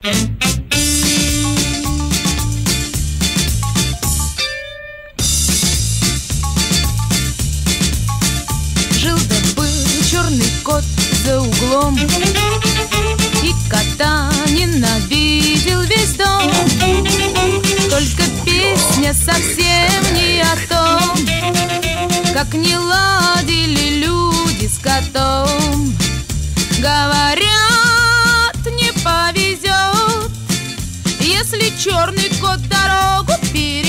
Жил да был черный кот за углом И кота ненавидел весь дом. Только песня совсем не о том Как не ладили люди с котом. Говорят, черный кот дорогу перейдет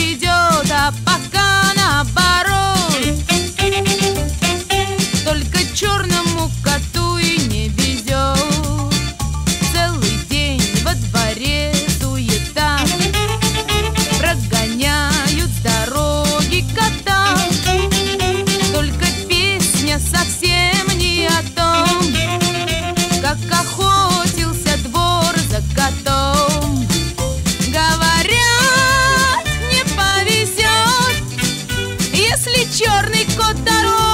черный кот дорогу